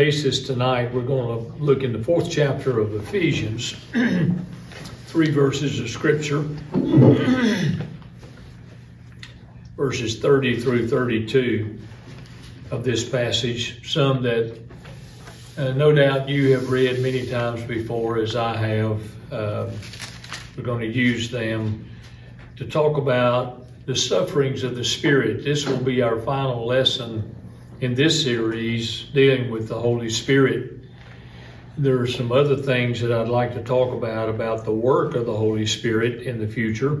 Basis tonight, we're going to look in the fourth chapter of Ephesians, three verses of Scripture, verses 30 through 32 of this passage, some that uh, no doubt you have read many times before, as I have. Uh, we're going to use them to talk about the sufferings of the Spirit. This will be our final lesson in this series dealing with the Holy Spirit. There are some other things that I'd like to talk about about the work of the Holy Spirit in the future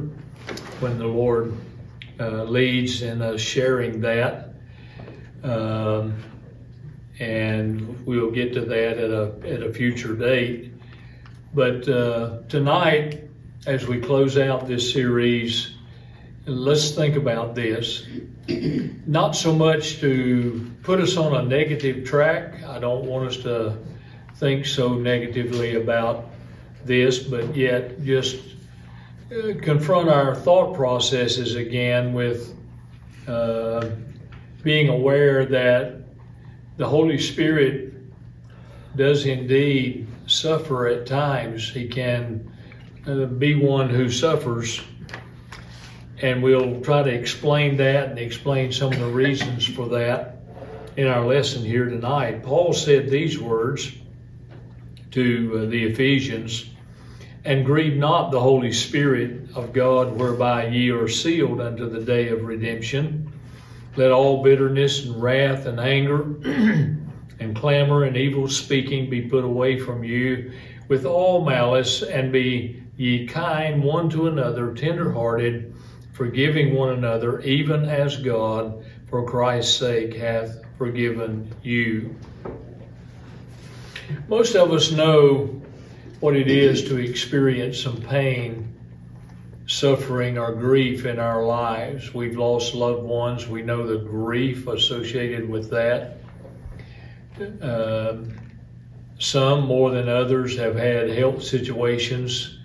when the Lord uh, leads in us sharing that. Um, and we'll get to that at a, at a future date. But uh, tonight, as we close out this series, let's think about this. Not so much to put us on a negative track. I don't want us to think so negatively about this, but yet just uh, confront our thought processes again with uh, being aware that the Holy Spirit does indeed suffer at times. He can uh, be one who suffers and we'll try to explain that and explain some of the reasons for that in our lesson here tonight. Paul said these words to uh, the Ephesians and grieve not the Holy Spirit of God, whereby ye are sealed unto the day of redemption. Let all bitterness and wrath and anger and clamor and evil speaking be put away from you with all malice, and be ye kind one to another, tenderhearted forgiving one another, even as God, for Christ's sake, hath forgiven you. Most of us know what it is to experience some pain, suffering, or grief in our lives. We've lost loved ones. We know the grief associated with that. Uh, some, more than others, have had health situations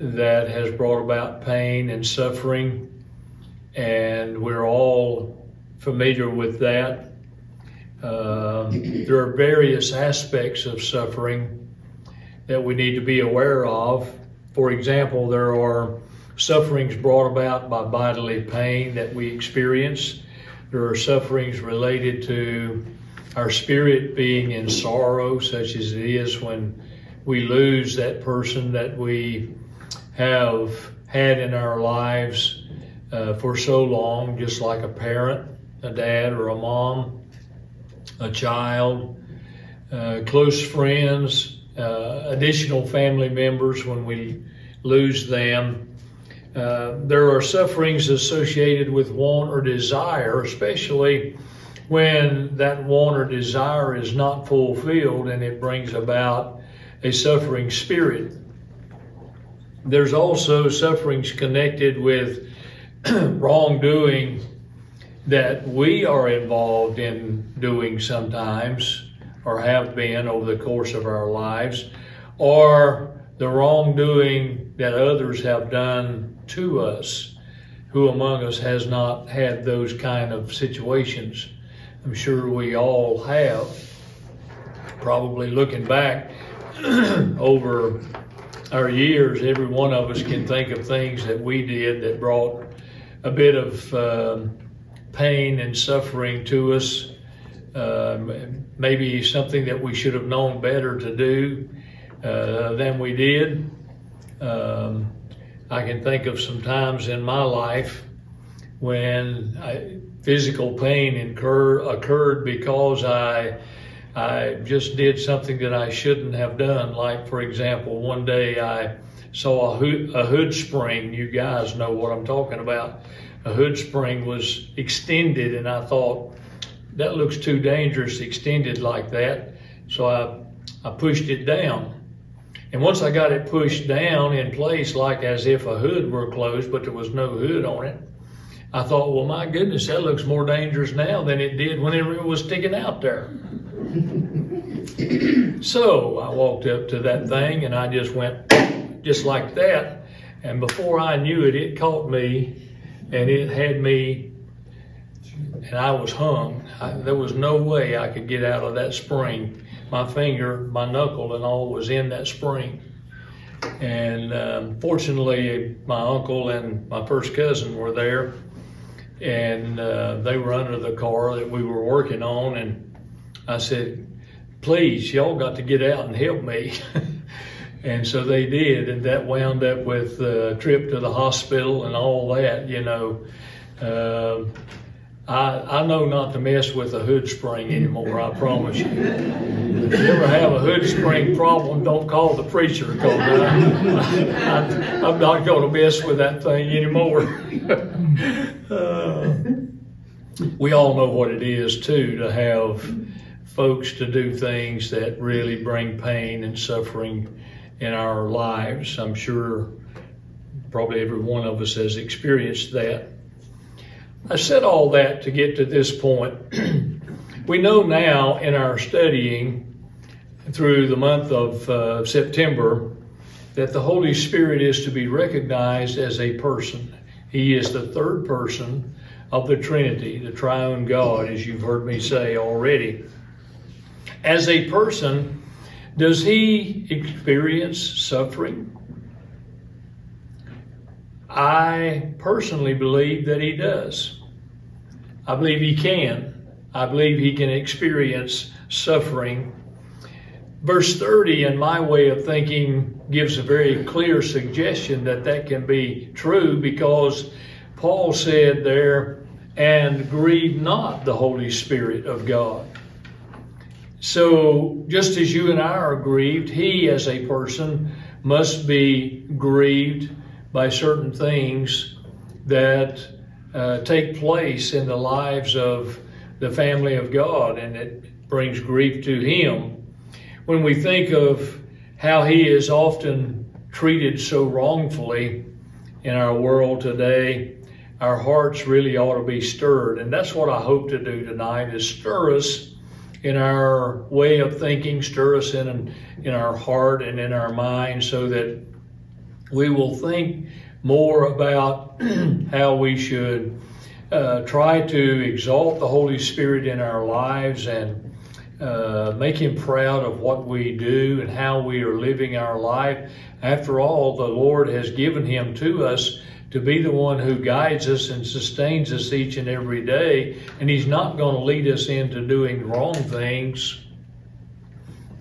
that has brought about pain and suffering, and we're all familiar with that. Uh, there are various aspects of suffering that we need to be aware of. For example, there are sufferings brought about by bodily pain that we experience. There are sufferings related to our spirit being in sorrow, such as it is when we lose that person that we have had in our lives uh, for so long, just like a parent, a dad or a mom, a child, uh, close friends, uh, additional family members when we lose them. Uh, there are sufferings associated with want or desire, especially when that want or desire is not fulfilled and it brings about a suffering spirit. There's also sufferings connected with wrongdoing that we are involved in doing sometimes or have been over the course of our lives, or the wrongdoing that others have done to us. Who among us has not had those kind of situations? I'm sure we all have. Probably looking back over our years, every one of us can think of things that we did that brought a bit of uh, pain and suffering to us. Uh, maybe something that we should have known better to do uh, than we did. Um, I can think of some times in my life when I, physical pain incur, occurred because I I just did something that I shouldn't have done. Like, for example, one day I saw a hood, a hood spring. You guys know what I'm talking about. A hood spring was extended, and I thought, that looks too dangerous extended like that. So I, I pushed it down. And once I got it pushed down in place, like as if a hood were closed, but there was no hood on it, I thought, well, my goodness, that looks more dangerous now than it did whenever it was sticking out there so I walked up to that thing and I just went just like that. And before I knew it, it caught me and it had me and I was hung. I, there was no way I could get out of that spring. My finger, my knuckle, and all was in that spring. And um, fortunately, my uncle and my first cousin were there, and uh, they were under the car that we were working on. And I said, "Please, y'all got to get out and help me." and so they did, and that wound up with a trip to the hospital and all that, you know. Uh, I, I know not to mess with a hood spring anymore, I promise you. If you ever have a hood spring problem, don't call the preacher because I, am not going to mess with that thing anymore. uh, we all know what it is, too, to have folks to do things that really bring pain and suffering in our lives. I'm sure probably every one of us has experienced that. I said all that to get to this point. we know now in our studying through the month of uh, September that the Holy Spirit is to be recognized as a person. He is the third person of the Trinity, the triune God, as you've heard me say already. As a person, does he experience suffering? I personally believe that he does. I believe he can. I believe he can experience suffering. Verse 30, in my way of thinking, gives a very clear suggestion that that can be true because Paul said there, and grieve not the Holy Spirit of God. So, just as you and I are grieved, he as a person must be grieved by certain things that uh, take place in the lives of the family of God, and it brings grief to Him. When we think of how He is often treated so wrongfully in our world today, our hearts really ought to be stirred. And that's what I hope to do tonight is stir us in our way of thinking, stir us in, in our heart and in our mind so that we will think more about how we should uh, try to exalt the Holy Spirit in our lives and uh, make Him proud of what we do and how we are living our life. After all, the Lord has given Him to us to be the one who guides us and sustains us each and every day, and He's not going to lead us into doing wrong things.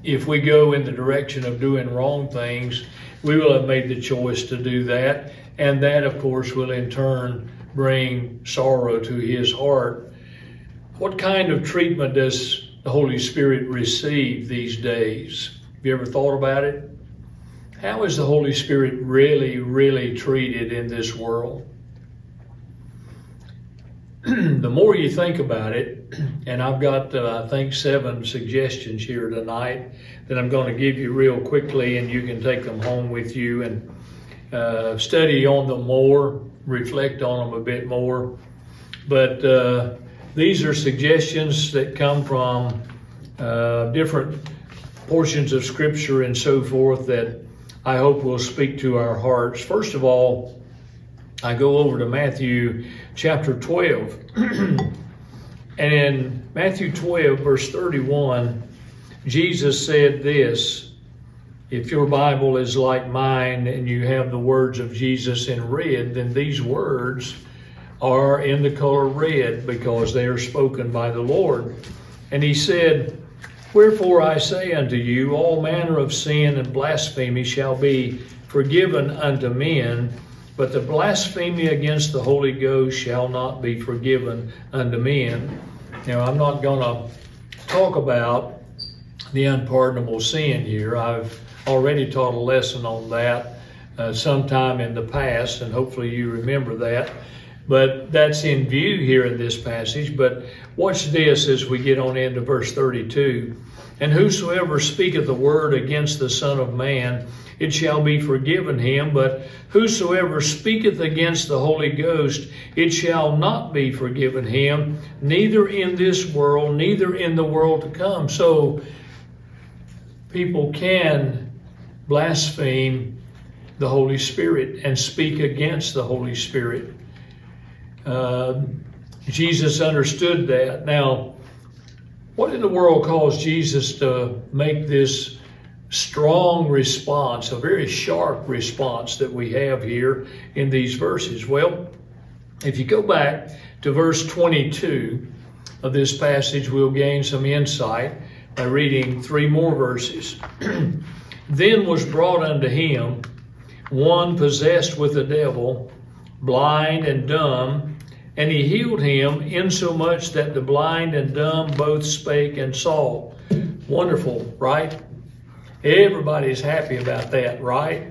If we go in the direction of doing wrong things, we will have made the choice to do that. And that, of course, will in turn bring sorrow to his heart. What kind of treatment does the Holy Spirit receive these days? Have you ever thought about it? How is the Holy Spirit really, really treated in this world? the more you think about it, and I've got, uh, I think, seven suggestions here tonight that I'm going to give you real quickly, and you can take them home with you and uh, study on them more, reflect on them a bit more. But uh, these are suggestions that come from uh, different portions of Scripture and so forth that I hope will speak to our hearts. First of all, I go over to Matthew chapter 12. and in Matthew 12, verse 31, Jesus said this if your Bible is like mine and you have the words of Jesus in red, then these words are in the color red because they are spoken by the Lord. And he said, Wherefore I say unto you, all manner of sin and blasphemy shall be forgiven unto men, but the blasphemy against the Holy Ghost shall not be forgiven unto men. Now, I'm not going to talk about the unpardonable sin here. I've already taught a lesson on that uh, sometime in the past, and hopefully you remember that. But that's in view here in this passage. But watch this as we get on into verse 32. And whosoever speaketh the word against the Son of Man, it shall be forgiven him. But whosoever speaketh against the Holy Ghost, it shall not be forgiven him, neither in this world, neither in the world to come. So people can blaspheme the Holy Spirit and speak against the Holy Spirit. Uh, Jesus understood that. Now, what in the world caused Jesus to make this strong response, a very sharp response that we have here in these verses? Well, if you go back to verse 22 of this passage, we'll gain some insight by reading three more verses. then was brought unto him one possessed with the devil, blind and dumb, and he healed him insomuch that the blind and dumb both spake and saw. Wonderful, right? Everybody's happy about that, right?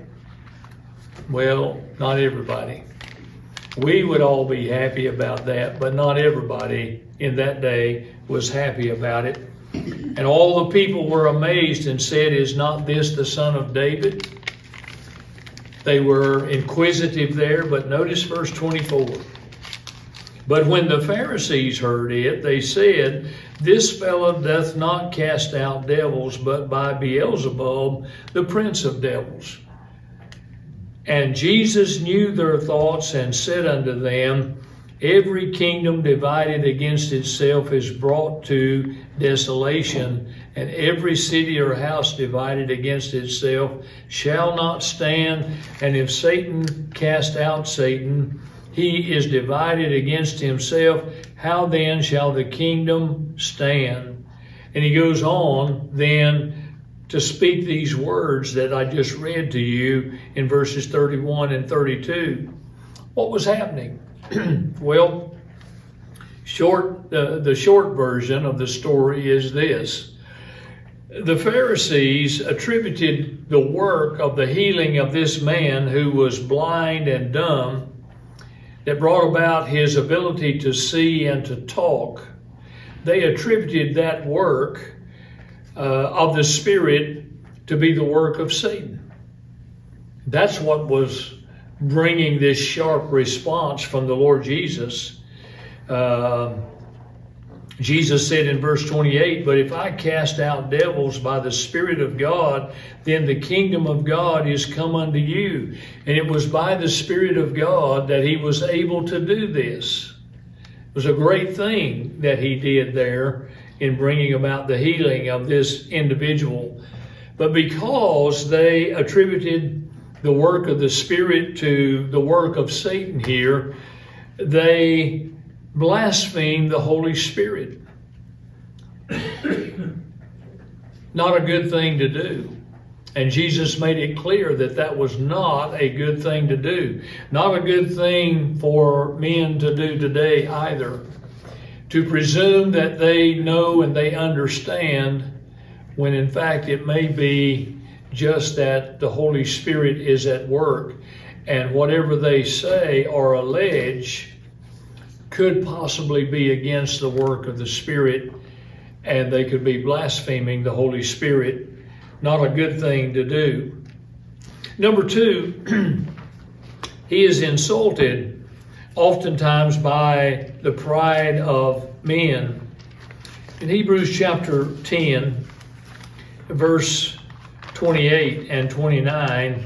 Well, not everybody. We would all be happy about that, but not everybody in that day was happy about it. And all the people were amazed and said, Is not this the son of David? They were inquisitive there, but notice verse 24. But when the Pharisees heard it, they said, This fellow doth not cast out devils, but by Beelzebub, the prince of devils. And Jesus knew their thoughts and said unto them, Every kingdom divided against itself is brought to desolation, and every city or house divided against itself shall not stand. And if Satan cast out Satan, he is divided against himself. How then shall the kingdom stand? And he goes on then to speak these words that I just read to you in verses 31 and 32. What was happening? well, short the short version of the story is this. The Pharisees attributed the work of the healing of this man who was blind and dumb that brought about his ability to see and to talk. They attributed that work uh, of the Spirit to be the work of Satan. That's what was bringing this sharp response from the Lord Jesus. Uh, Jesus said in verse 28, But if I cast out devils by the Spirit of God, then the kingdom of God is come unto you. And it was by the Spirit of God that he was able to do this. It was a great thing that he did there in bringing about the healing of this individual. But because they attributed the work of the Spirit to the work of Satan here, they blasphemed the Holy Spirit. not a good thing to do. And Jesus made it clear that that was not a good thing to do. Not a good thing for men to do today either to presume that they know and they understand when in fact it may be just that the Holy Spirit is at work and whatever they say or allege could possibly be against the work of the Spirit and they could be blaspheming the Holy Spirit. Not a good thing to do. Number two, he is insulted oftentimes by the pride of men. In Hebrews chapter 10, verse 28 and 29,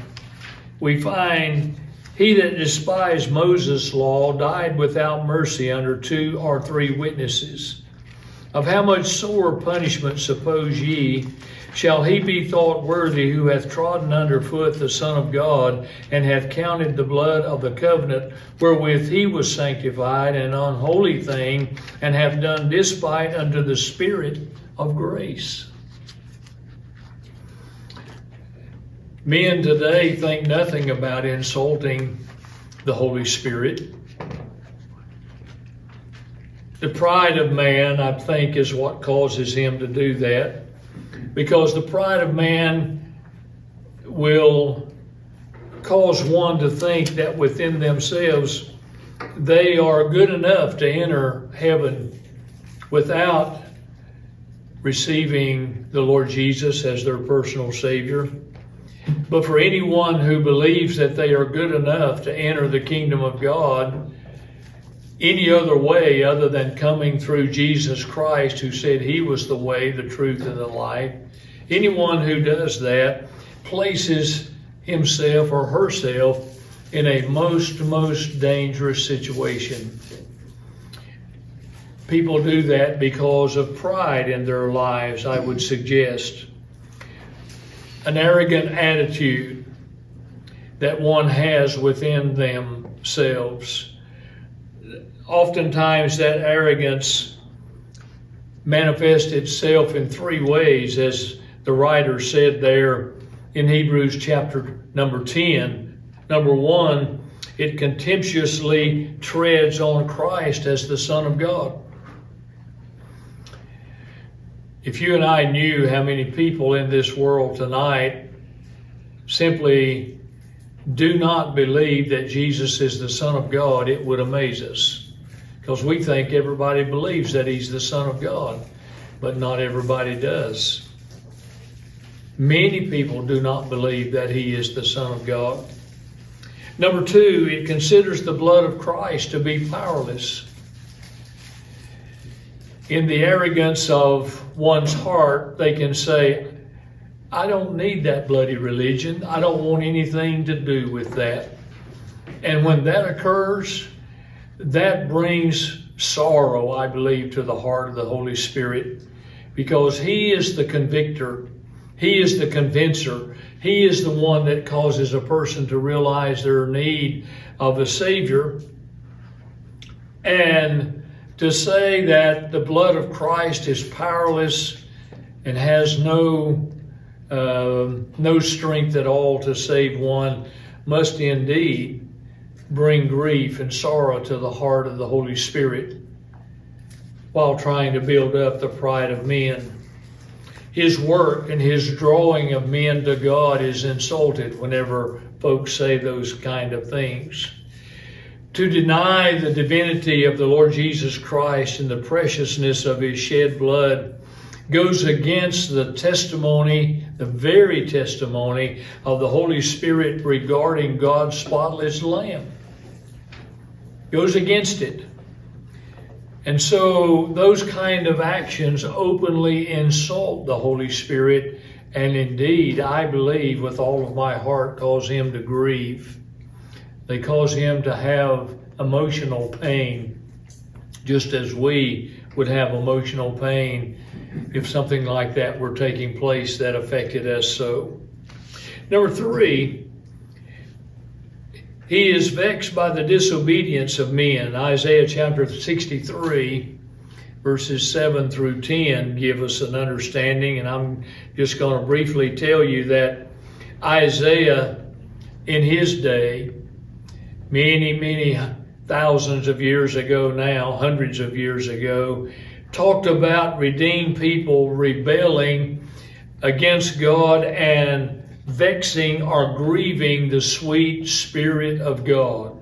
we find he that despised Moses' law died without mercy under two or three witnesses. Of how much sore punishment suppose ye shall he be thought worthy who hath trodden under foot the Son of God, and hath counted the blood of the covenant wherewith he was sanctified an unholy thing, and hath done despite unto the Spirit of grace? Men today think nothing about insulting the Holy Spirit. The pride of man, I think, is what causes him to do that because the pride of man will cause one to think that within themselves they are good enough to enter heaven without receiving the Lord Jesus as their personal Savior. But for anyone who believes that they are good enough to enter the kingdom of God any other way other than coming through Jesus Christ, who said he was the way, the truth, and the life, Anyone who does that places himself or herself in a most, most dangerous situation. people do that because of pride in their lives, I would suggest. An arrogant attitude that one has within themselves. Oftentimes, that arrogance manifests itself in three ways, as the writer said there in Hebrews chapter number 10. Number one, it contemptuously treads on Christ as the Son of God. If you and I knew how many people in this world tonight simply do not believe that Jesus is the Son of God, it would amaze us. Because we think everybody believes that He's the Son of God, but not everybody does. Many people do not believe that He is the Son of God. Number two, it considers the blood of Christ to be powerless. In the arrogance of one's heart, they can say, I don't need that bloody religion. I don't want anything to do with that. And when that occurs, that brings sorrow, I believe, to the heart of the Holy Spirit because He is the convictor, He is the convincer, He is the one that causes a person to realize their need of a Savior. And to say that the blood of Christ is powerless and has no uh, no strength at all to save one must indeed bring grief and sorrow to the heart of the Holy Spirit while trying to build up the pride of men. His work and his drawing of men to God is insulted whenever folks say those kind of things. To deny the divinity of the Lord Jesus Christ and the preciousness of his shed blood goes against the testimony, the very testimony of the Holy Spirit regarding God's spotless Lamb. Goes against it. And so those kind of actions openly insult the Holy Spirit and indeed, I believe with all of my heart, cause him to grieve. They cause him to have emotional pain, just as we would have emotional pain if something like that were taking place that affected us so. Number three, he is vexed by the disobedience of men. Isaiah chapter 63, verses 7 through 10 give us an understanding, and I'm just going to briefly tell you that Isaiah, in his day, many, many thousands of years ago now, hundreds of years ago, talked about redeemed people rebelling against God and vexing or grieving the sweet Spirit of God.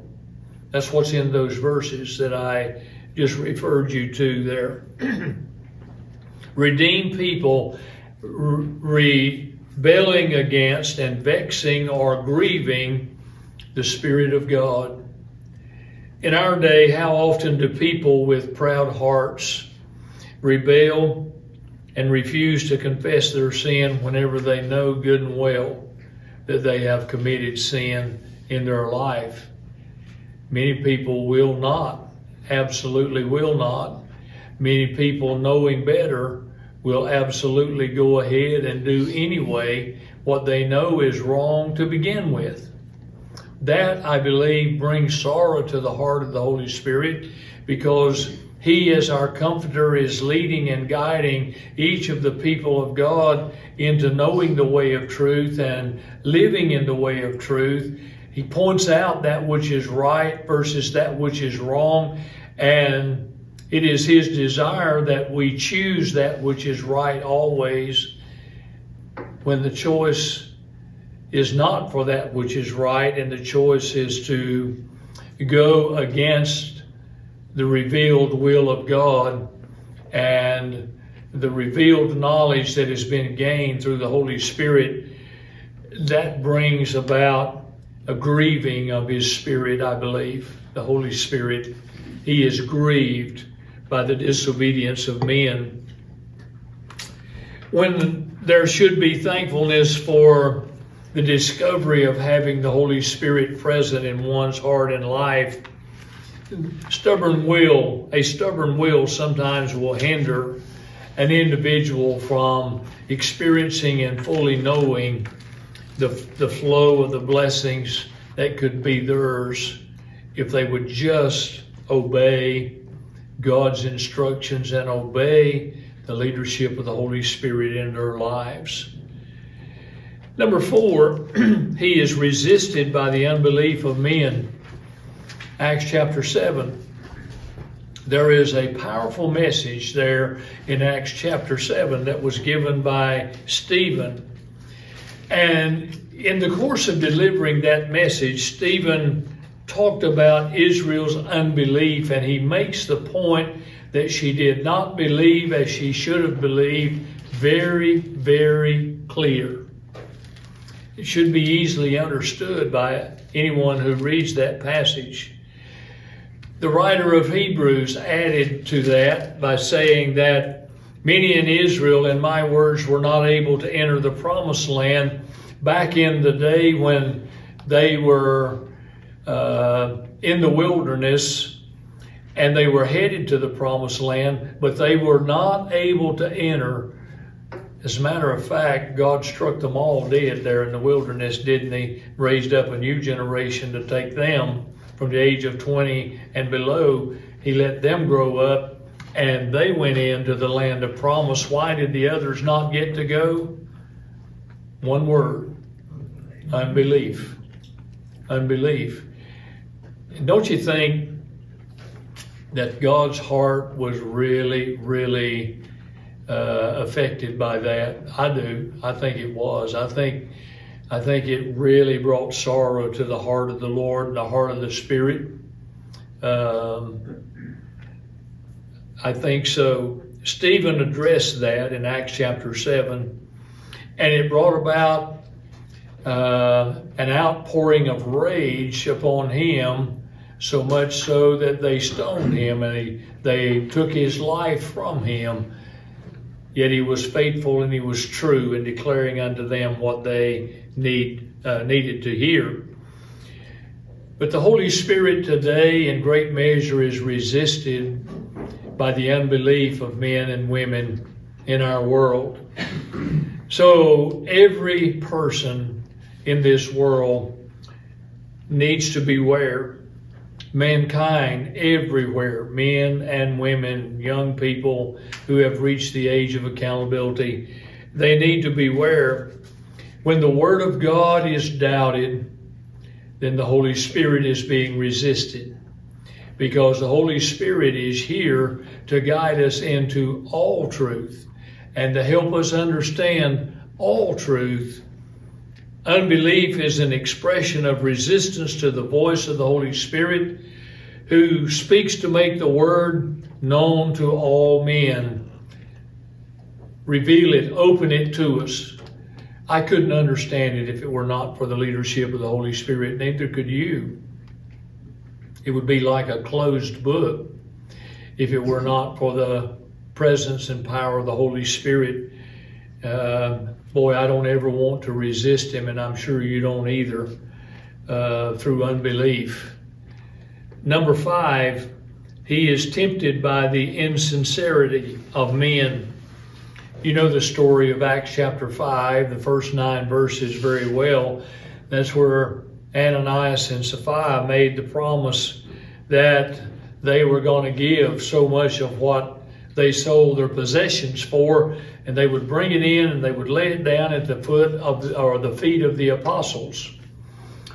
That's what's in those verses that I just referred you to there. redeemed people rebelling against and vexing or grieving the Spirit of God. In our day, how often do people with proud hearts rebel, and refuse to confess their sin whenever they know good and well that they have committed sin in their life. Many people will not, absolutely will not. Many people, knowing better, will absolutely go ahead and do anyway what they know is wrong to begin with. That, I believe, brings sorrow to the heart of the Holy Spirit because he, as our comforter, is leading and guiding each of the people of God into knowing the way of truth and living in the way of truth. He points out that which is right versus that which is wrong. And it is His desire that we choose that which is right always when the choice is not for that which is right and the choice is to go against the revealed will of God and the revealed knowledge that has been gained through the Holy Spirit, that brings about a grieving of His Spirit, I believe. The Holy Spirit, He is grieved by the disobedience of men. When there should be thankfulness for the discovery of having the Holy Spirit present in one's heart and life, stubborn will, a stubborn will sometimes will hinder an individual from experiencing and fully knowing the, the flow of the blessings that could be theirs if they would just obey God's instructions and obey the leadership of the Holy Spirit in their lives. Number four, he is resisted by the unbelief of men. Acts chapter 7. There is a powerful message there in Acts chapter 7 that was given by Stephen. And in the course of delivering that message, Stephen talked about Israel's unbelief, and he makes the point that she did not believe as she should have believed very, very clear. It should be easily understood by anyone who reads that passage. The writer of Hebrews added to that by saying that many in Israel, in my words, were not able to enter the promised land back in the day when they were uh, in the wilderness and they were headed to the promised land, but they were not able to enter. As a matter of fact, God struck them all dead there in the wilderness, didn't He? Raised up a new generation to take them from the age of 20 and below, he let them grow up and they went into the land of promise. Why did the others not get to go? One word unbelief. Unbelief. Don't you think that God's heart was really, really uh, affected by that? I do. I think it was. I think I think it really brought sorrow to the heart of the Lord and the heart of the Spirit. Um, I think so. Stephen addressed that in Acts chapter 7, and it brought about uh, an outpouring of rage upon him, so much so that they stoned him and he, they took his life from him. Yet he was faithful and he was true in declaring unto them what they need uh, needed to hear. But the Holy Spirit today, in great measure, is resisted by the unbelief of men and women in our world. So every person in this world needs to beware. Mankind everywhere, men and women, young people who have reached the age of accountability, they need to beware when the Word of God is doubted, then the Holy Spirit is being resisted. Because the Holy Spirit is here to guide us into all truth and to help us understand all truth. Unbelief is an expression of resistance to the voice of the Holy Spirit who speaks to make the Word known to all men. Reveal it, open it to us. I couldn't understand it if it were not for the leadership of the Holy Spirit, neither could you. It would be like a closed book if it were not for the presence and power of the Holy Spirit. Uh, boy, I don't ever want to resist Him, and I'm sure you don't either, uh, through unbelief. Number five, He is tempted by the insincerity of men. You know the story of Acts chapter 5, the first nine verses very well. That's where Ananias and Sapphira made the promise that they were going to give so much of what they sold their possessions for, and they would bring it in and they would lay it down at the foot of or the feet of the apostles.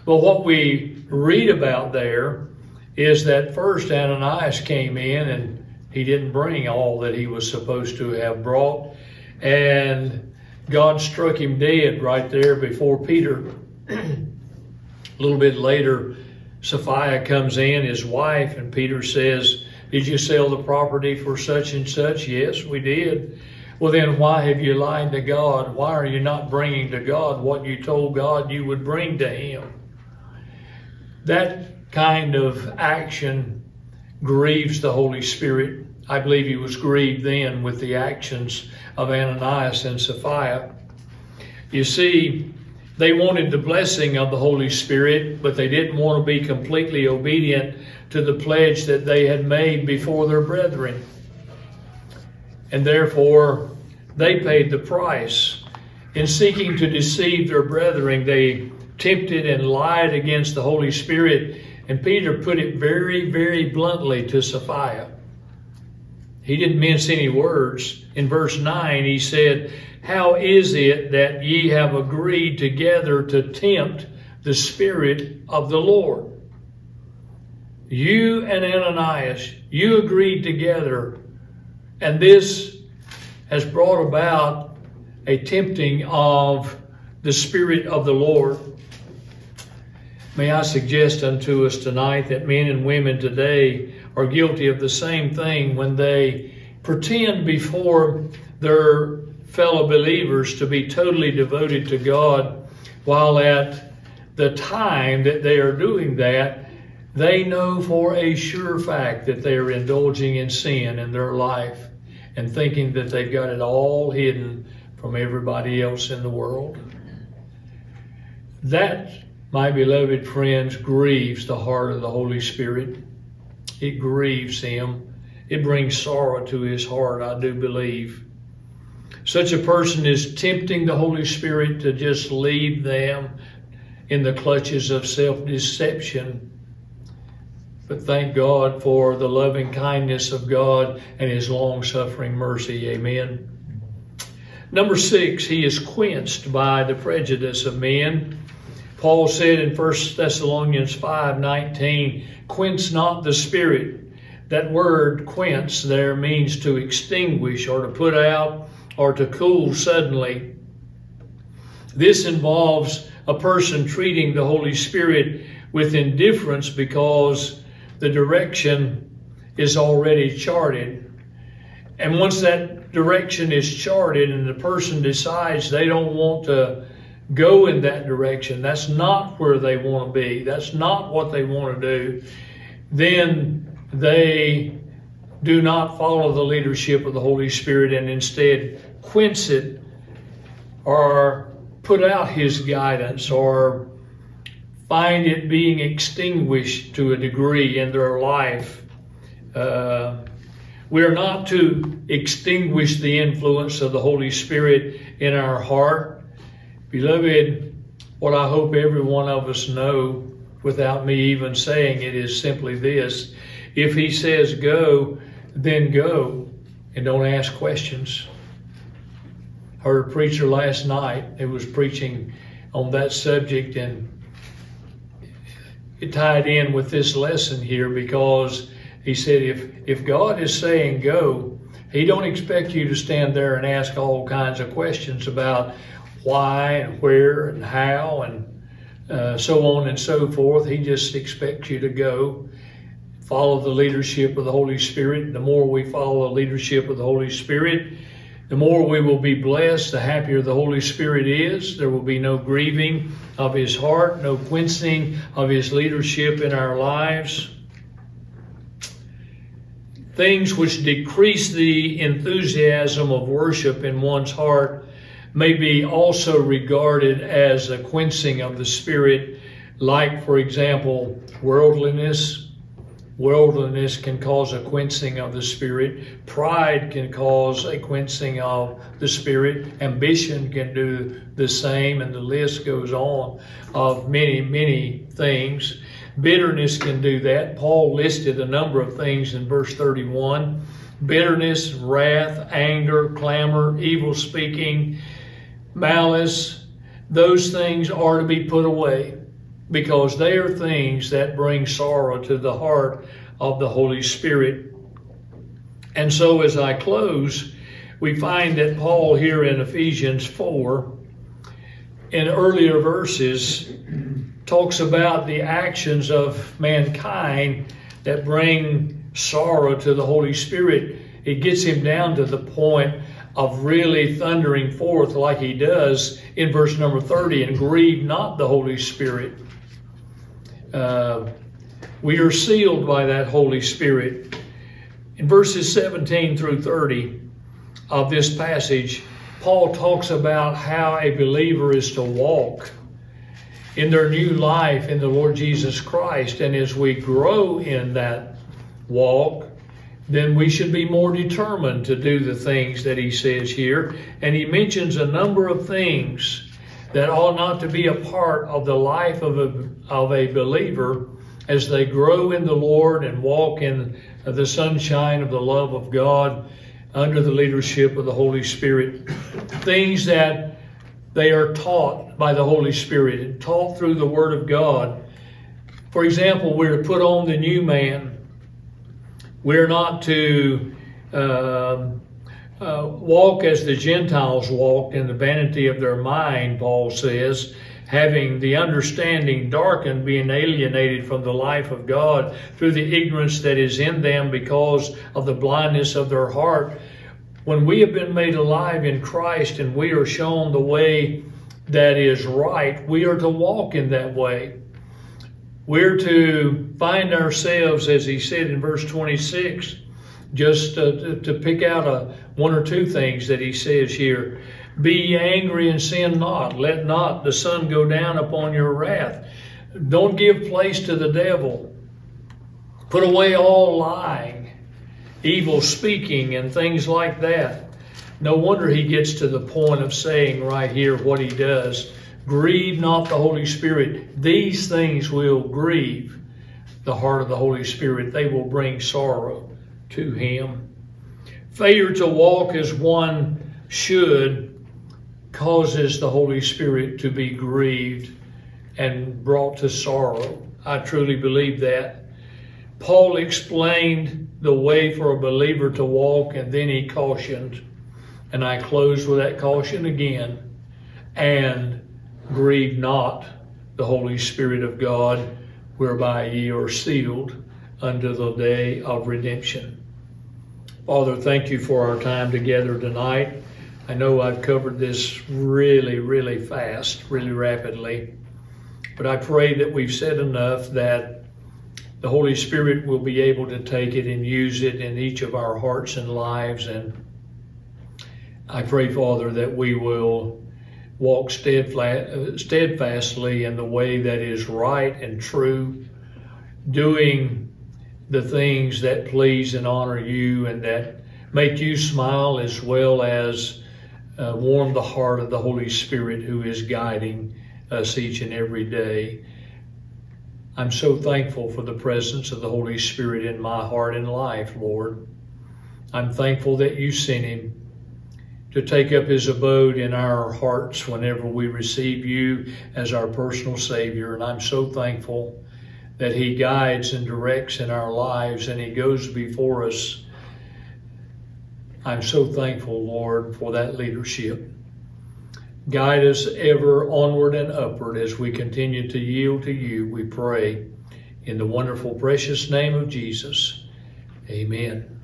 But what we read about there is that first Ananias came in and he didn't bring all that he was supposed to have brought and God struck him dead right there before Peter. a little bit later, Sapphira comes in, his wife, and Peter says, Did you sell the property for such and such? Yes, we did. Well, then why have you lied to God? Why are you not bringing to God what you told God you would bring to Him? That kind of action grieves the Holy Spirit. I believe he was grieved then with the actions of Ananias and Sapphira. You see, They wanted the blessing of the Holy Spirit, but they didn't want to be completely obedient to the pledge that they had made before their brethren. And therefore, they paid the price. In seeking to deceive their brethren, they tempted and lied against the Holy Spirit. And Peter put it very, very bluntly to Sapphira. He didn't mince any words. In verse 9, he said, How is it that ye have agreed together to tempt the Spirit of the Lord? You and Ananias, you agreed together, and this has brought about a tempting of the Spirit of the Lord. May I suggest unto us tonight that men and women today are guilty of the same thing when they pretend before their fellow believers to be totally devoted to God, while at the time that they are doing that, they know for a sure fact that they are indulging in sin in their life and thinking that they've got it all hidden from everybody else in the world. That, my beloved friends, grieves the heart of the Holy Spirit. It grieves him. It brings sorrow to his heart, I do believe. Such a person is tempting the Holy Spirit to just leave them in the clutches of self deception. But thank God for the loving kindness of God and his long suffering mercy. Amen. Number six, he is quenched by the prejudice of men. Paul said in 1 Thessalonians 5 19, quench not the spirit. That word quench there means to extinguish or to put out or to cool suddenly. This involves a person treating the Holy Spirit with indifference because the direction is already charted. And once that direction is charted and the person decides they don't want to go in that direction, that's not where they want to be, that's not what they want to do, then they do not follow the leadership of the Holy Spirit and instead quench it or put out His guidance or find it being extinguished to a degree in their life. Uh, we are not to extinguish the influence of the Holy Spirit in our heart. Beloved, what I hope every one of us know without me even saying it is simply this. If he says go, then go and don't ask questions. Heard a preacher last night It was preaching on that subject and it tied in with this lesson here because he said if if God is saying go, he don't expect you to stand there and ask all kinds of questions about why and where and how and uh, so on and so forth. He just expects you to go follow the leadership of the Holy Spirit. The more we follow the leadership of the Holy Spirit, the more we will be blessed, the happier the Holy Spirit is. There will be no grieving of His heart, no quenching of His leadership in our lives. Things which decrease the enthusiasm of worship in one's heart may be also regarded as a quenching of the Spirit, like, for example, worldliness, Worldliness can cause a quenching of the spirit. Pride can cause a quenching of the spirit. Ambition can do the same, and the list goes on of many, many things. Bitterness can do that. Paul listed a number of things in verse 31 bitterness, wrath, anger, clamor, evil speaking, malice. Those things are to be put away because they are things that bring sorrow to the heart of the Holy Spirit. And so, as I close, we find that Paul here in Ephesians 4, in earlier verses, talks about the actions of mankind that bring sorrow to the Holy Spirit. It gets him down to the point of really thundering forth like he does in verse number 30 and grieve not the Holy Spirit uh, we are sealed by that Holy Spirit. In verses 17 through 30 of this passage, Paul talks about how a believer is to walk in their new life in the Lord Jesus Christ. And as we grow in that walk, then we should be more determined to do the things that he says here. And he mentions a number of things that ought not to be a part of the life of a, of a believer as they grow in the Lord and walk in the sunshine of the love of God under the leadership of the Holy Spirit. Things that they are taught by the Holy Spirit and taught through the Word of God. For example, we're to put on the new man. We're not to uh, uh, walk as the Gentiles walked in the vanity of their mind, Paul says, having the understanding darkened, being alienated from the life of God through the ignorance that is in them because of the blindness of their heart. When we have been made alive in Christ and we are shown the way that is right, we are to walk in that way. We're to find ourselves, as he said in verse 26, just to, to, pick out a, one or two things that he says here. Be ye angry and sin not. Let not the sun go down upon your wrath. Don't give place to the devil. Put away all lying, evil speaking, and things like that. No wonder he gets to the point of saying right here what he does. Grieve not the Holy Spirit. These things will grieve the heart of the Holy Spirit. They will bring sorrow to him. Failure to walk as one should causes the Holy Spirit to be grieved and brought to sorrow. I truly believe that. Paul explained the way for a believer to walk, and then he cautioned, and I close with that caution again, and grieve not the Holy Spirit of God, whereby ye are sealed unto the day of redemption. Father, thank you for our time together tonight. I know I've covered this really, really fast, really rapidly, but I pray that we've said enough that the Holy Spirit will be able to take it and use it in each of our hearts and lives. And I pray, Father, that we will walk steadfastly in the way that is right and true, doing the things that please and honor you and that make you smile as well as uh, warm the heart of the Holy Spirit who is guiding us each and every day. I'm so thankful for the presence of the Holy Spirit in my heart and life, Lord. I'm thankful that you sent him to take up his abode in our hearts whenever we receive you as our personal Savior. And I'm so thankful that he guides and directs in our lives and he goes before us I'm so thankful, Lord, for that leadership. Guide us ever onward and upward as we continue to yield to you, we pray. In the wonderful, precious name of Jesus, amen.